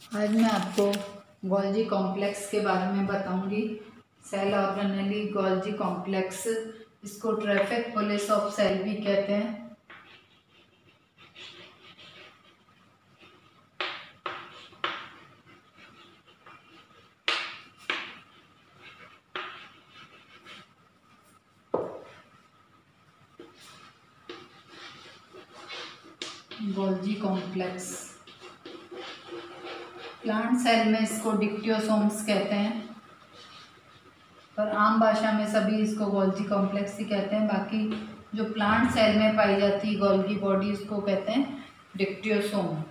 आज मैं आपको गोल्जी कॉम्प्लेक्स के बारे में बताऊँगी। सेल ऑर्गेनली गोल्जी कॉम्प्लेक्स, इसको ट्रैफ़िक पुलिस ऑफ़ सेल भी कहते हैं। Golgi complex. प्लांट सेल में इसको डिक्टियोसोम्स कहते हैं। पर आम भाषा में सभी इसको गोल्जी कॉम्प्लेक्स ही कहते हैं। बाकी जो प्लांट सेल में पाई जाती है गोल्गी बॉडी उसको कहते हैं dictyosome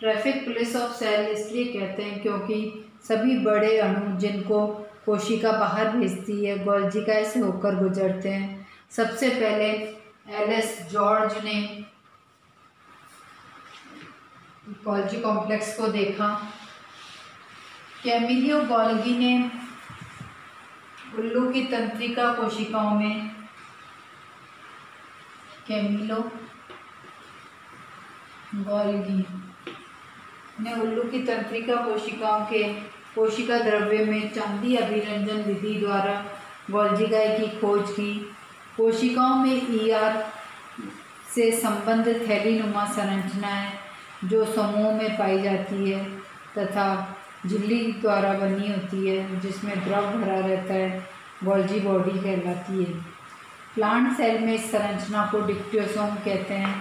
traffic police of cell इसलिए कहते हैं क्योंकि सभी बड़े अणु जिनको कोशिका बाहर भेजती है गोल्जिका से होकर गुजरते हैं। सबसे पहले एल जॉर्ज ने गोल्जी कॉम्प्लेक्स को देखा। कैमिलियो गोल्गी ने उल्लू की तंत्रिका कोशिकाओं में कैमिलो गोल्गी ने उल्लू की तंत्रिका कोशिकाओं के कोशिका द्रव्य में चांदी अभिरंजन विधि द्वारा गोल्जिगाई की खोज की। कोशिकाओं में ईआर से संबंधित थैलीनुमा संरचनाएँ जो समूह में पाई जाती है तथा झिल्ली द्वारा बनी होती है, जिसमें द्रव भरा रहता है गोल्जी बॉडी कहलाती है। प्लांट सेल में इस संरचना को डिक्टियोसोम कहते हैं।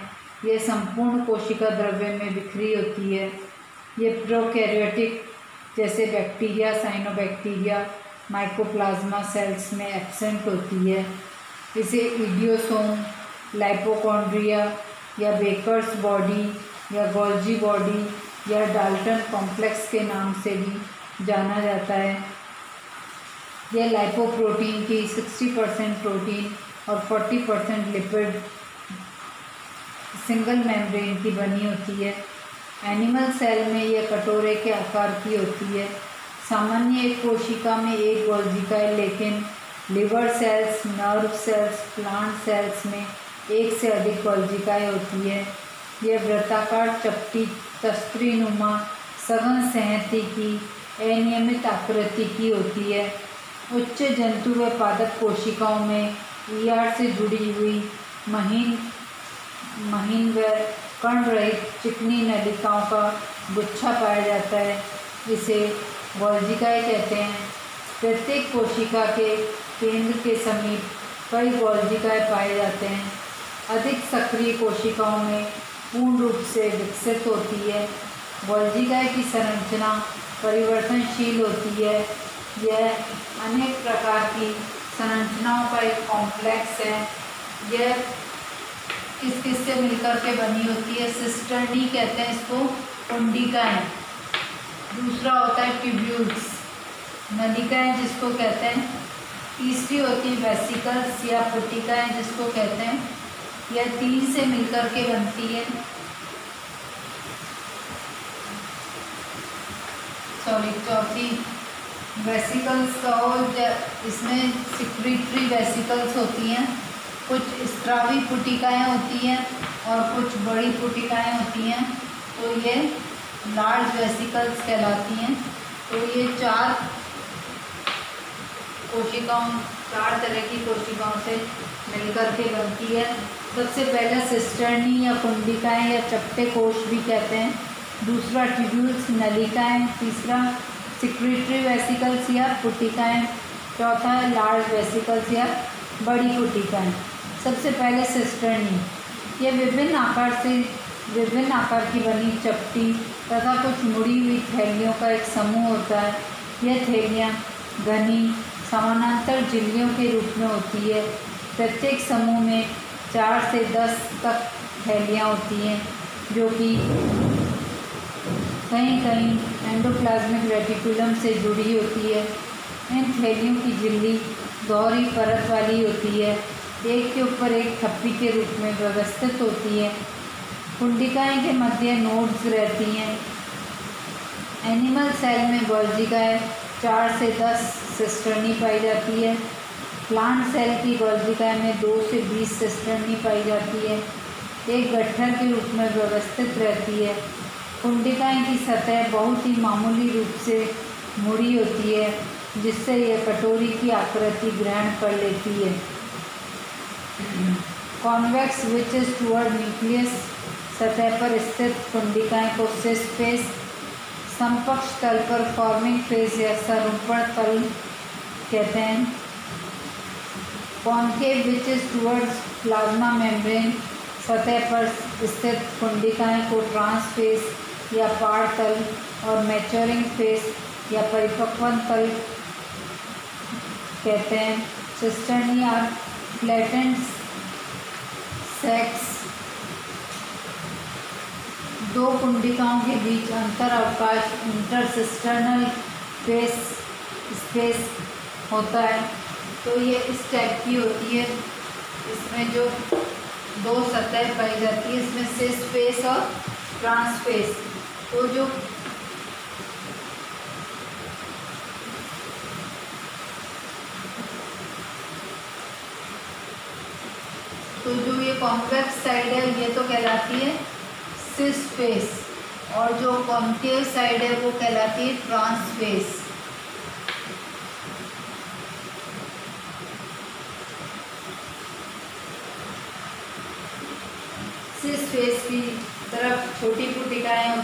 यह संपूर्ण कोशिका द्रव्य में बिखरी होती है। ये प्रोकैरियोटिक जैसे बैक्टीरिया साइनोबैक्टीरिया माइकोप्लाज्मा सेल्स में एब्सेंट होती है। इसे इडियोसोम लाइपोकॉन्ड्रिया या बेकर्स बॉडी या गोल्जी बॉडी या डाल्टन कॉम्प्लेक्स के नाम से भी जाना जाता है। यह लाइपोप्रोटीन की 60 परसेंट प्रोटीन और 40 परसेंट लिपिड सिंगल मेम्ब्रेन की बनी होती है। एनिमल सेल में यह कटोरे के आकार की होती है। सामान्य एक कोशिका में एक गोल्जिका है, लेकिन liver cells nerve cells plant cells में एक से अधिक गोल्जिकाएँ होती है। यह वृत्ताकार चपटी तस्त्रीनुमा सघन सहती की, अनियमित आकृति की होती है। उच्च जंतु व पादप कोशिकाओं में ईआर से जुड़ी हुई महीन महीन व कण रहित चिकनी नलिकाओं का गुच्छा पाया जाता है इसे गोल्जिकाएँ कहते हैं। प्रत्येक कोशिका के केंद्र के समीप कई गोल्जिकाएँ पाए जाते हैं। अधिक सक्रिय कोशिकाओं में पूर्ण रूप से विकसित होती है। गोल्जिकाय की संरचना परिवर्तनशील होती है। यह अनेक प्रकार की संरचनाओं का एक कॉम्प्लेक्स है। यह किस किस से मिलकर के बनी होती है? सिस्टर्नी कहते हैं इसको कुंडिकाएँ दूसरा होता है ट्यूब्यूल्स नलिकाएँ जिसको कहते हैं, तीसरी होती है वेसिकल्स या पुटिकाएँ जिसको कहते हैं यह तीन से मिलकर के बनती है। सॉरी चौथी वेसिकल्स कहो इसमें सिक्रिटरी वेसिकल्स होती हैं, कुछ स्त्रावी पुटिकाएँ होती हैं और कुछ बड़ी पुटिकाएँ होती हैं। तो ये लार्ज वेसिकल्स कहलाती हैं। तो ये चार कोशिकाओं, चार तरह की कोशिकाओं से मिलकर के बनती है। सबसे पहले सिस्टर्नी या कुंडिकाएँ या चपटे कोश भी कहते हैं। दूसरा ट्यूब्यूल्स नलिकाएँ, तीसरा सिक्रेटरी वेसिकल्स या पुटिकाएँ, चौथा है लार्ज वेसिकल्स या बड़ी पुटिकाएँ। सबसे पहले सिस्टर्नी। ये विभिन्न आकार से, विभिन्न आकार की बनी चपटी तथा कुछ मुड़ी हुई थैलियों का एक समूह होता है। यह थैलियाँ घनी, समानांतर झिल्लियों के रूप में होती है। प्रत्येक समूह में चार से दस तक थैलियाँ होती हैं, जो कि कहीं कहीं एंडोप्लाज्मिक रेटिकुलम से जुड़ी होती है। इन थैलियों की झिल्ली दोहरी परत वाली होती है। एक के ऊपर एक थप्पी के रूप में व्यवस्थित होती है। कुंडिकाएँ के मध्य नोड्स रहती हैं। एनिमल सेल में गोल्जिकाएँ चार से दस सिस्टर्नी पाई जाती है। प्लांट सेल की गोल्जिका में दो से बीस सिस्टर्नी पाई जाती है। एक गट्ठर के रूप में व्यवस्थित रहती है। कुंडिकाएँ की सतह बहुत ही मामूली रूप से मुड़ी होती है, जिससे यह कटोरी की आकृति ग्रहण कर लेती है। Convex which is toward nucleus सतह पर स्थित कुंडिकाएँ को सिस फेस समपक्ष तल पर फॉर्मिंग फेस या सरूपण तल कहते हैं। Concave which is towards plasma membrane सतह पर स्थित कुंडिकाएँ को ट्रांसफेस या पार तल और मैच्योरिंग फेस या परिपक्वन तल कहते हैं। सिस्टर्नी और फ्लैटेंड सेक्स दो कुंडिकाओं के बीच अंतर अवकाश इंटरसिस्टर्नल फेस स्पेस होता है। तो ये इस टाइप की होती है। इसमें जो दो सतह पाई जाती है, इसमें से स्पेस और ट्रांसपेस तो जो तो जो ये कॉन्वेक्स साइड है, ये तो कहलाती है सिस फेस और जो कॉन्केव साइड है, वो कहलाती है ट्रांसफेस सिस फेस की तरफ़ छोटी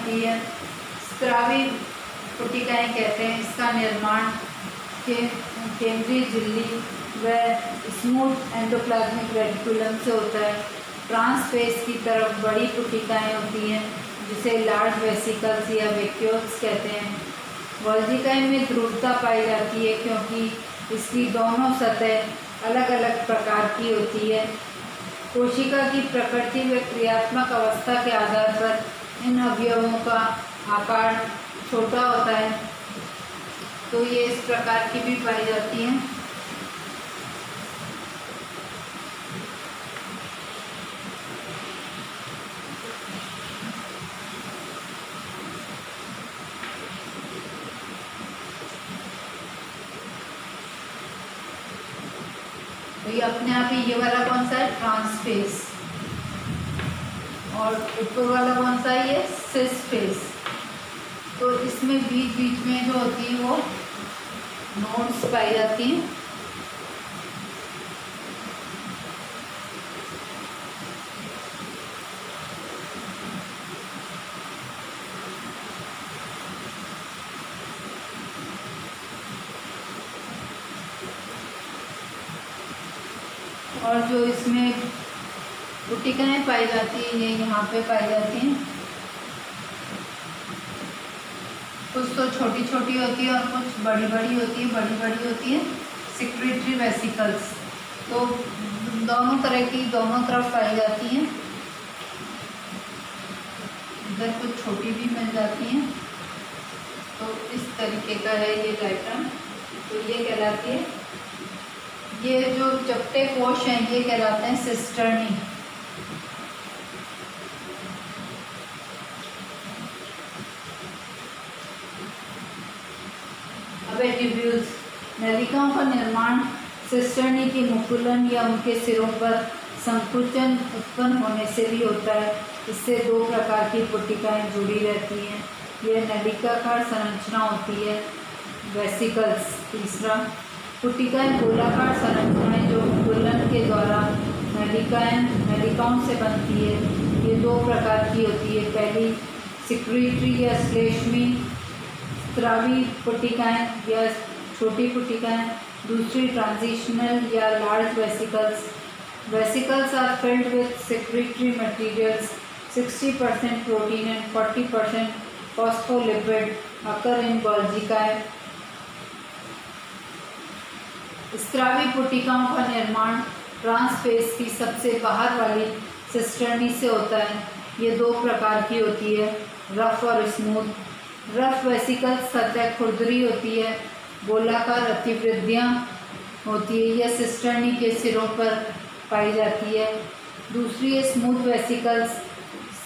होती है। स्त्रावी पुटिकाएँ कहते हैं, इसका निर्माण के केंद्रीय झिल्ली व स्मूथ एंडोप्लाज्मिक रेडिकुलम से होता है। ट्रांसफेस की तरफ़ बड़ी पुटिकाएँ होती हैं, जिसे लार्ज वेसिकल्स या वेक्यूल्स कहते हैं। वर्जिकाएँ में ध्रुवता पाई जाती है, क्योंकि इसकी दोनों सतह अलग अलग प्रकार की होती है। कोशिका की प्रकृति व क्रियात्मक अवस्था के आधार पर इन अवयवों का आकार छोटा होता है तो ये इस प्रकार की भी पाई जाती हैं तो ये अपने आप ही ये वाला कौन सा है ट्रांसफेस और ऊपर वाला कौन सा ये सिस फेस तो इसमें बीच बीच में जो होती है वो नोट्स पाई जाती हैं। और जो इसमें बुटिकाएँ पाई जाती हैं ये यहाँ पे पाई जाती हैं। कुछ तो छोटी छोटी होती है और कुछ बड़ी बड़ी होती है बड़ी बड़ी होती है। सिक्रेटरी वेसिकल्स तो दोनों तरह की, दोनों तरफ़ पाई जाती हैं। इधर कुछ छोटी भी मिल जाती हैं। तो इस तरीके का है ये डायग्राम तो ये कहलाती है। ये जो चपटे कोश हैं, ये कहलाते हैं सिस्टर्नी एट्रीब्यूट्स नलिकाओं का निर्माण सिस्टर्नी के मुकुलन या उनके सिरों पर संकुचन उत्पन्न होने से भी होता है। इससे दो प्रकार की पुटिकाएँ जुड़ी रहती हैं। यह नलिकाकार संरचना होती है वेसिकल्स तीसरा। पुटिकाएँ गोलाकार संरचनाएँ जो मुकुलन के द्वारा नलिकाएँ, नलिकाओं से बनती है। ये दो प्रकार की होती है। पहली सिक्रेटरी या श्लेष्मी स्त्रावी पुटिकाएँ या छोटी पुटिकाएँ, दूसरी ट्रांजिशनल या large vesicles vesicles are filled with secretory materials 60% protein and 40% phospholipid occur in Golgicae स्त्रावी पुटिकाओं का निर्माण ट्रांसफेस की सबसे बाहर वाली सिस्टर्नी से होता है। ये दो प्रकार की होती है रफ और स्मूथ रफ वेसिकल सतह खुरदरी होती है, गोलाकार अतिवृद्धियाँ होती है, यह सिस्टर्नी के सिरों पर पाई जाती है। दूसरी है स्मूथ वेसिकल्स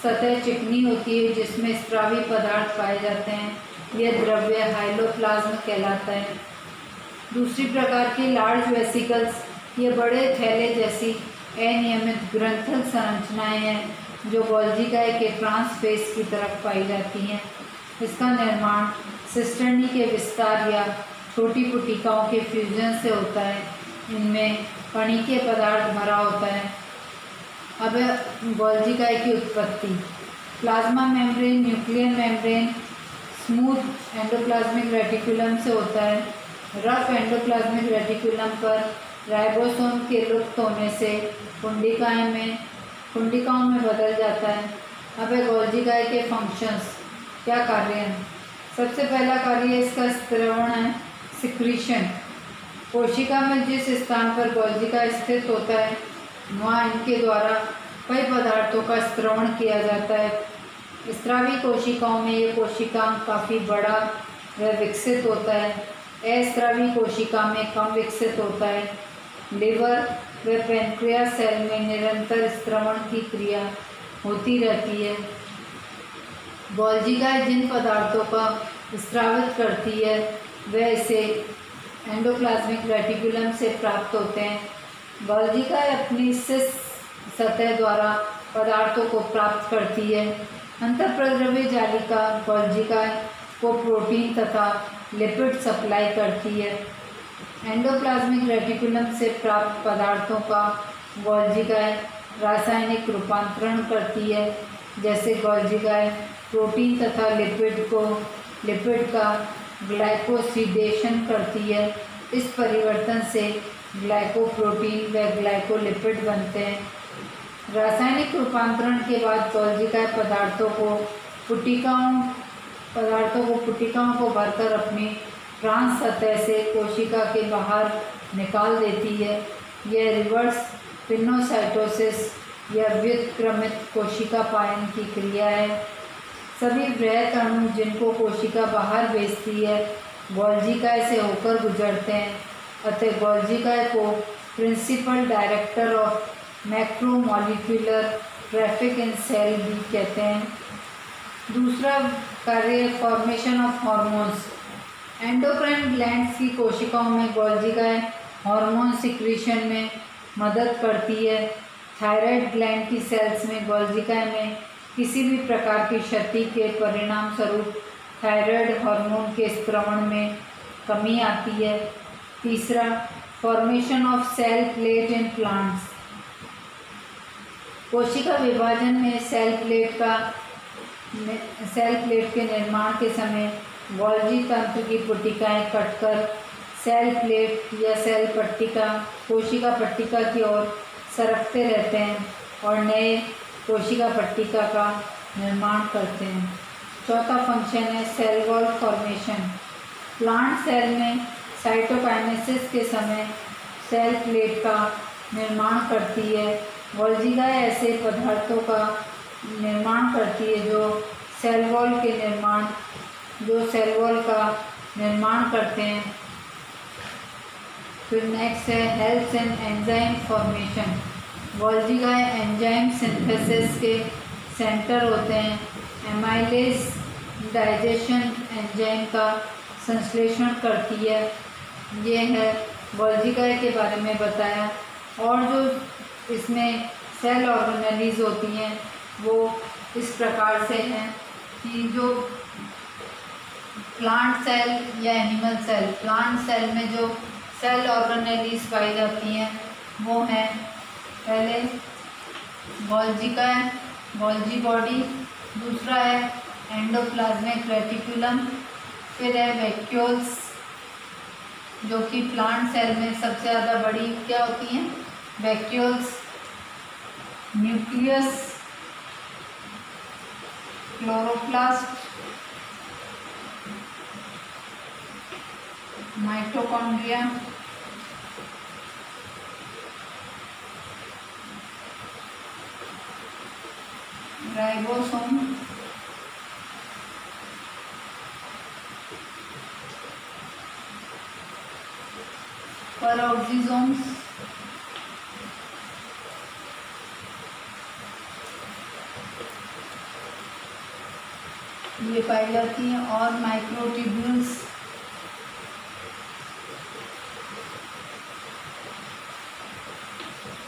सतह चिकनी होती है, जिसमें स्त्रावी पदार्थ पाए जाते हैं। यह द्रव्य हाइलोप्लाज्म कहलाता है। दूसरी प्रकार की लार्ज वेसिकल्स ये बड़े थैले जैसी अनियमित ग्रंथल संरचनाएँ हैं, जो गोल्जिकाय के ट्रांसफेस की तरफ़ पाई जाती हैं। इसका निर्माण सिस्टर्नी के विस्तार या छोटी पुटिकाओं के फ्यूजन से होता है। इनमें कणिकीय पदार्थ भरा होता है। अब गोल्जिकाय की उत्पत्ति। Plasma membrane nuclear membrane smooth endoplasmic reticulum से होता है। रफ एंडोप्लाज्मिक रेटिकुलम पर राइबोसोम के लुप्त होने से कुंडिकाएँ में, कुंडिकाओं में बदल जाता है। अब गोल्जिकाय के फ़ंक्शंस क्या कार्य हैं? सबसे पहला कार्य इसका स्त्रवण है, सिक्रीशन। कोशिका में जिस स्थान पर गोल्जिका स्थित होता है, वहाँ इनके द्वारा कई पदार्थों का स्त्रवण किया जाता है। स्त्रावी कोशिकाओं में ये कोशिका काफ़ी बड़ा व विकसित होता है। अस्त्रावी कोशिका में कम विकसित होता है। लिवर व पेंक्रिया सेल में निरंतर स्त्रवण की क्रिया होती रहती है। गोल्जिका जिन पदार्थों का स्त्रावित करती है वह इसे एंडोप्लाज्मिक रेटिकुलम से प्राप्त होते हैं। गोल्जिका अपनी सिस सतह द्वारा पदार्थों को प्राप्त करती है। अंतःप्रद्रव्य जालिका गोल्जिका को प्रोटीन तथा लिपिड सप्लाई करती है। एंडोप्लाज्मिक रेटिकुलम से प्राप्त पदार्थों का गोल्जिकाय रासायनिक रूपांतरण करती है। जैसे गोल्जिकाय प्रोटीन तथा लिपिड को, लिपिड का ग्लाइकोसिडेशन करती है। इस परिवर्तन से ग्लाइकोप्रोटीन व ग्लाइकोलिपिड बनते हैं। रासायनिक रूपांतरण के बाद कोल्जिका पदार्थों को पुटिकाओं, पदार्थों को पुटिकाओं को भरकर अपनी ट्रांस सतह से कोशिका के बाहर निकाल देती है। यह रिवर्स पिनोसाइटोसिस या व्युत्क्रमित कोशिका पायन की क्रिया है। सभी वृहत अणु जिनको कोशिका बाहर भेजती है गोल्जिकाय से होकर गुजरते हैं, अतः गोल्जिकाय को principal director of macromolecular traffic in cell भी कहते हैं। दूसरा कार्य formation of hormones endocrine glands की कोशिकाओं में गोल्जिकाय हार्मोन सिक्रीशन में मदद करती है। थायराइड ग्लैंड की सेल्स में, गोल्जिका में, किसी भी प्रकार की क्षति के परिणाम स्वरूप थायराइड हार्मोन के स्त्रवण में कमी आती है। तीसरा formation of cell plate in plants कोशिका विभाजन में सेल प्लेट का सेल प्लेट के निर्माण के समय गोल्जी तंत्र की पुटिकाएँ कटकर सेल प्लेट या सेल पट्टिका, कोशिका पट्टिका की ओर सरकते रहते हैं और नए कोशिका पट्टिका का निर्माण करते हैं। चौथा फ़ंक्शन है cell wall formation plant cell में साइटोकाइनेसिस के समय सेल प्लेट का निर्माण करती है। वॉल्जिगा ऐसे पदार्थों का निर्माण करती है जो सेल वॉल के निर्माण जो सेल वॉल का निर्माण करते हैं। फिर नेक्स्ट है हेल्थ एंड एंजाइम फॉर्मेशन वॉल्जिगाए एंजाइम सिंथेसिस के सेंटर होते हैं। एमाइलेस डाइजेशन एंजाइम का संश्लेषण करती है। ये है वॉल्जिगाए के बारे में बताया। और जो इसमें सेल ऑर्गेनलीज होती हैं, वो इस प्रकार से हैं कि जो प्लांट सेल या एनिमल सेल प्लांट सेल में जो सेल ऑर्गेनलीज पाई जाती हैं, वो हैं, पहले बॉल्जी का है गोल्जी बॉडी दूसरा है एंडोप्लाज्मिक रेटिकुलम फिर है वैक्यूल्स जो कि प्लांट सेल में सबसे ज़्यादा बड़ी क्या होती हैं? Vacuoles nucleus chloroplast mitochondria ribosome peroxisomes ये पाई जाती हैं और माइक्रोट्यूब्यूल्स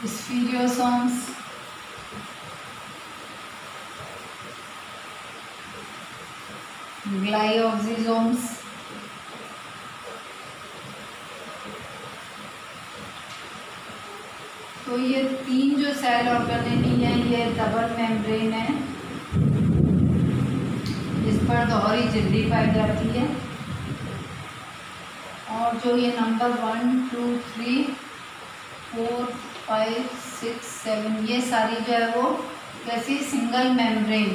स्फीरियोसोम्स ग्लाइऑक्सिजोम्स तो ये तीन जो सेल ऑर्गेनिटी है ये डबल मेम्ब्रेन है। इस पर दोहरी झिल्ली पाई जाती है। और जो ये number one two three four five six seven ये सारी जो है वो कैसी सिंगल मेम्ब्रेन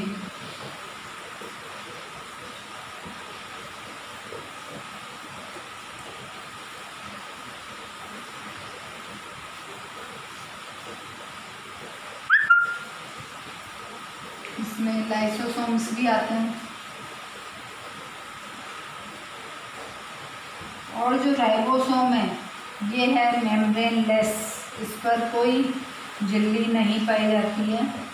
इसमें लाइसोसोम्स भी आते हैं। और जो राइबोसोम है, ये है मेम्ब्रेन लेस इस पर कोई झिल्ली नहीं पाई जाती है।